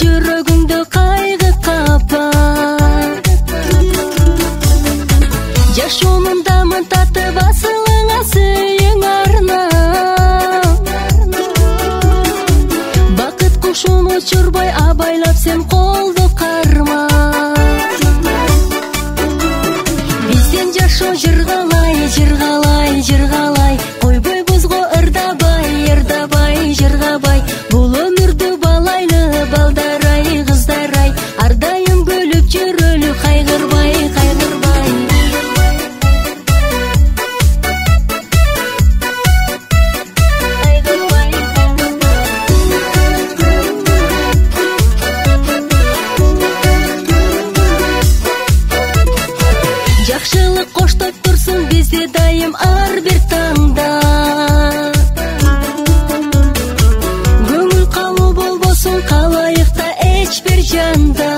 жүрөгүңдү кайгы капа жашоонун дамын татып асылыңа ең арна Бақыт кушун учурбай абайлап сен колду карма бизден жашоо жыргалай жыргалай жыргалай бізде дайым ар бір таңда көңіл қалу болбосын қалайық та еш жанда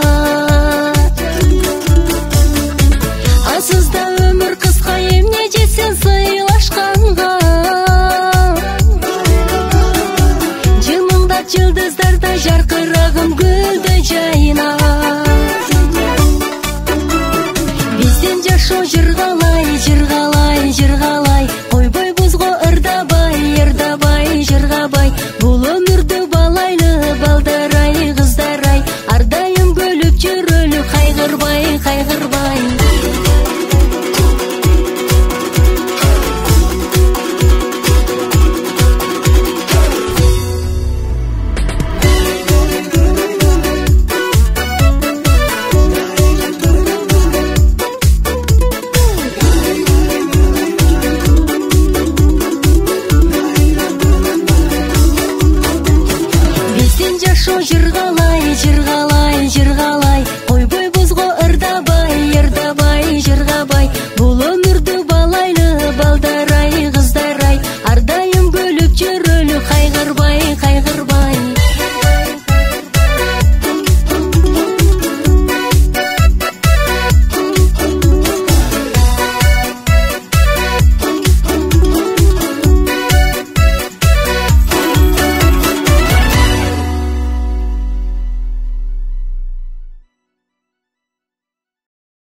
жашу жырғалай жырғалай жырғалай